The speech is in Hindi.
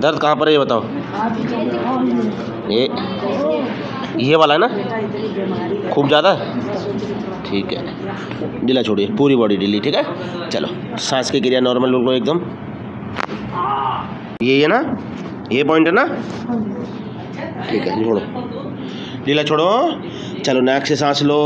दर्द कहाँ पर है ये बताओ? ये ये वाला है ना? खूब ज़्यादा ठीक है। ढीला छोड़िए, पूरी बॉडी ढीली ठीक है? चलो, सांस की क्रिया नॉर्मल लोग एकदम। ये है ना? ये पॉइंट है ना? ठीक है छोड़ो। ढीला छोड़ो। चलो नाक से सांस लो।